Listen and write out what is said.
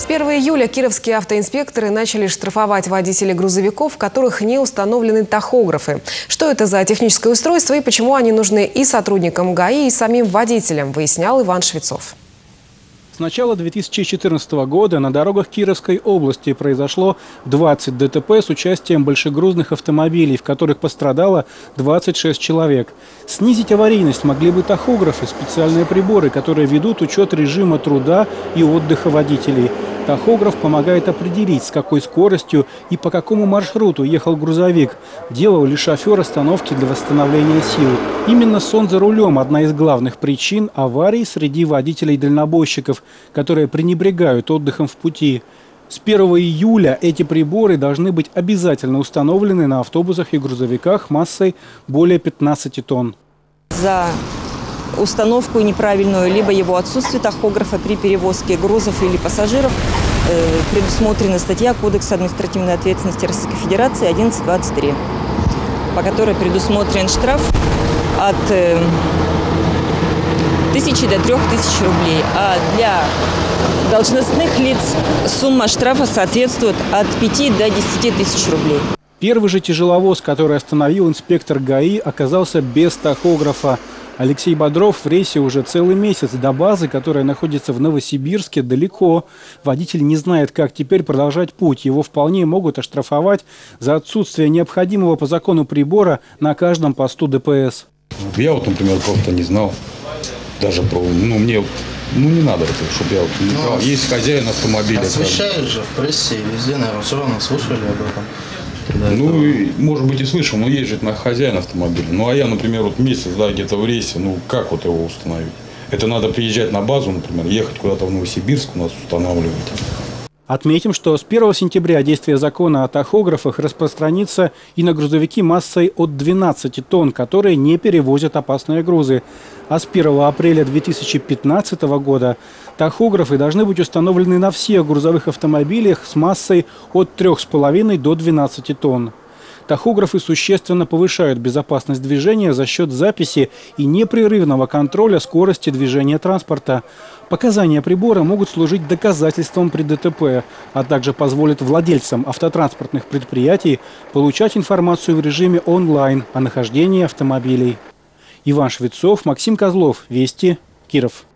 С 1 июля кировские автоинспекторы начали штрафовать водителей грузовиков, в которых не установлены тахографы. Что это за техническое устройство и почему они нужны и сотрудникам ГАИ, и самим водителям, выяснял Иван Швецов. С начала 2014 года на дорогах Кировской области произошло 20 ДТП с участием большегрузных автомобилей, в которых пострадало 26 человек. Снизить аварийность могли бы тахографы, специальные приборы, которые ведут учет режима труда и отдыха водителей. Тахограф помогает определить, с какой скоростью и по какому маршруту ехал грузовик. Делал ли шофер остановки для восстановления сил. Именно сон за рулем – одна из главных причин аварий среди водителей-дальнобойщиков, которые пренебрегают отдыхом в пути. С 1 июля эти приборы должны быть обязательно установлены на автобусах и грузовиках массой более 15 тонн. За установку неправильную, либо его отсутствие тахографа при перевозке грузов или пассажиров предусмотрена статья Кодекса административной ответственности Российской Федерации 1123, по которой предусмотрен штраф от э, тысячи до трех тысяч рублей, а для должностных лиц сумма штрафа соответствует от 5 до 10 тысяч рублей. Первый же тяжеловоз, который остановил инспектор ГАИ, оказался без тахографа. Алексей Бодров в рейсе уже целый месяц до базы, которая находится в Новосибирске, далеко. Водитель не знает, как теперь продолжать путь. Его вполне могут оштрафовать за отсутствие необходимого по закону прибора на каждом посту ДПС. Я вот, например, просто не знал даже про... Ну, мне ну не надо это, чтобы я вот не Ну. Есть хозяин автомобиля. Освещают же в прессе и везде, наверное, все равно слышали об этом. До Ну, этого. и, может быть, и слышал, но же на хозяин автомобиля. Ну, а я, например, вот месяц, да, где-то в рейсе, ну, как вот его установить? Это надо приезжать на базу, например, ехать куда-то в Новосибирск, у нас устанавливать. Отметим, что с 1 сентября действие закона о тахографах распространится и на грузовики массой от 12 тонн, которые не перевозят опасные грузы. А с 1 апреля 2015 года тахографы должны быть установлены на всех грузовых автомобилях с массой от 3,5 до 12 тонн. Тахографы существенно повышают безопасность движения за счет записи и непрерывного контроля скорости движения транспорта. Показания прибора могут служить доказательством при ДТП, а также позволят владельцам автотранспортных предприятий получать информацию в режиме онлайн о нахождении автомобилей. Иван Швецов, Максим Козлов, Вести, Киров.